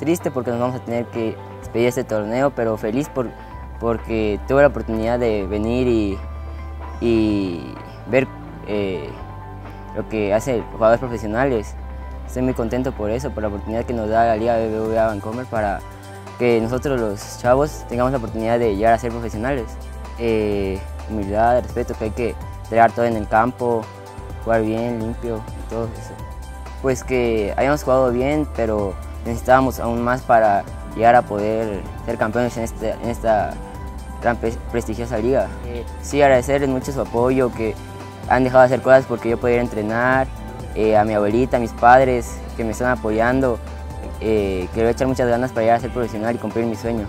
triste porque nos vamos a tener que despedir este torneo, pero feliz por, porque tuve la oportunidad de venir y, y ver eh, lo que hacen jugadores profesionales. Estoy muy contento por eso, por la oportunidad que nos da la Liga BBVA Vancomer para que nosotros los chavos tengamos la oportunidad de llegar a ser profesionales. Eh, humildad, respeto, que hay que entregar todo en el campo, jugar bien, limpio todo eso. Pues que hayamos jugado bien, pero necesitábamos aún más para llegar a poder ser campeones en, este, esta gran prestigiosa liga. Eh, sí, agradecerles mucho su apoyo, que han dejado de hacer cosas porque yo podía ir a entrenar, eh, a mi abuelita, a mis padres que me están apoyando, eh, que echar muchas ganas para llegar a ser profesional y cumplir mi sueño.